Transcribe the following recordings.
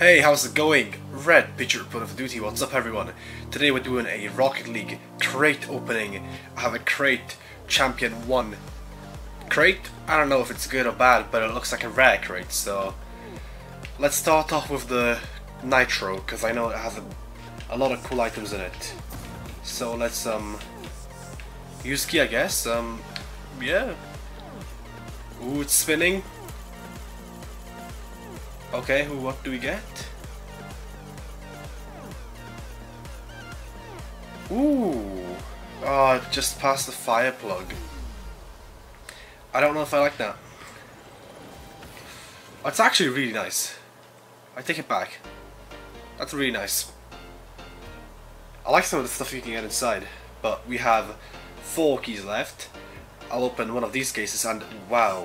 Hey, how's it going? Red Picture Report of Duty, what's up everyone? Today we're doing a Rocket League crate opening. I have a crate Champion 1 crate. I don't know if it's good or bad, but it looks like a rare crate, so... Let's start off with the Nitro, because I know it has a, a lot of cool items in it. So let's, um... Use key, I guess. Um, yeah. Ooh, it's spinning. Okay, what do we get? Ooh! Oh, just past the fire plug. I don't know if I like that. It's actually really nice. I take it back. That's really nice. I like some of the stuff you can get inside, but we have four keys left. I'll open one of these cases and wow.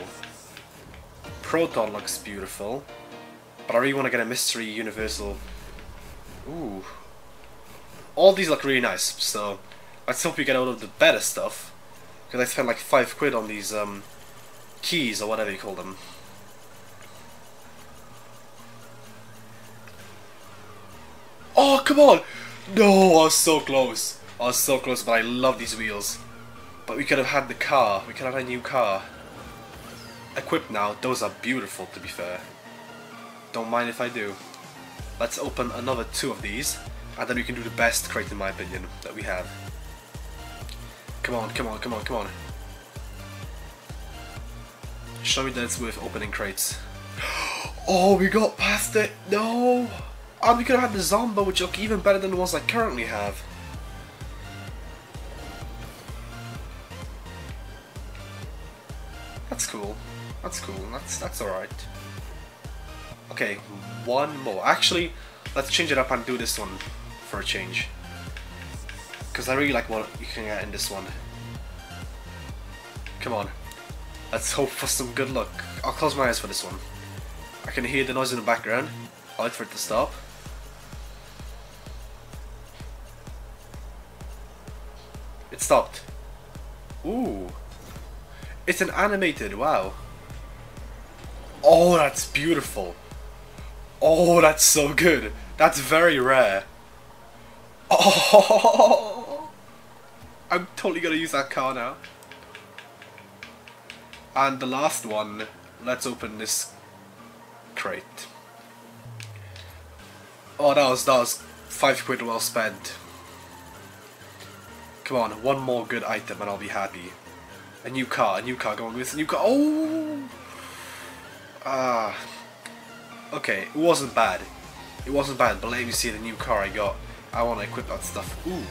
Proton looks beautiful. But I really want to get a mystery universal. Ooh. All these look really nice, so let's hope we get all of the better stuff. Because I spent like 5 quid on these um, keys, or whatever you call them. Oh, come on! No, I was so close. I was so close, but I love these wheels. But we could have had the car. We could have had a new car. Equipped now. Those are beautiful, to be fair. Don't mind if I do. Let's open another two of these, and then we can do the best crate in my opinion that we have. Come on, come on, come on, come on. Show me that it's worth opening crates. Oh, we got past it! No! And we could have had the Zombo, which look even better than the ones I currently have. That's cool. That's cool. That's that's alright. Okay, one more. Actually, let's change it up and do this one for a change. Because I really like what you can get in this one. Come on. Let's hope for some good luck. I'll close my eyes for this one. I can hear the noise in the background. I'll wait for it to stop. It stopped. Ooh. It's an animated, wow. Oh, that's beautiful. Oh, that's so good. That's very rare. Oh, I'm totally gonna use that car now. And the last one, let's open this crate. Oh, that was that was five quid well spent. Come on, one more good item and I'll be happy. A new car, a new car going with a new car. Oh, ah. Okay, it wasn't bad. It wasn't bad, but let me see the new car I got. I want to equip that stuff. Ooh.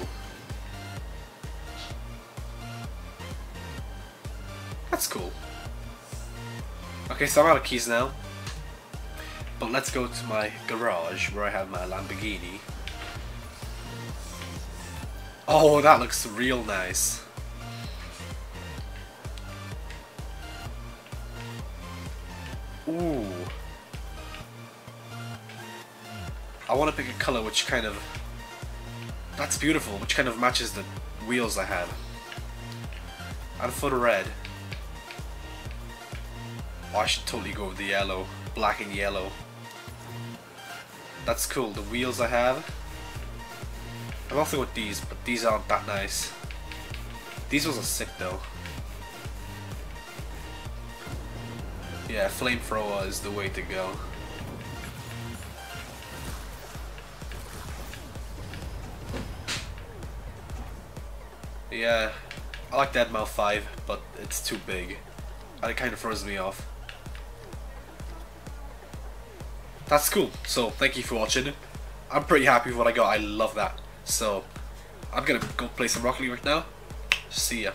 That's cool. Okay, so I'm out of keys now. But let's go to my garage where I have my Lamborghini. Oh, that looks real nice. Ooh. I want to pick a color which kind of... That's beautiful, which kind of matches the wheels I have. And for the red... Oh, I should totally go with the yellow. Black and yellow. That's cool. The wheels I have... I'm also with these, but these aren't that nice. These ones are sick though. Yeah, flamethrower is the way to go. Yeah, I like Deadmau 5, but it's too big. And it kind of throws me off. That's cool, so thank you for watching. I'm pretty happy with what I got, I love that. So, I'm gonna go play some Rocket League right now. See ya.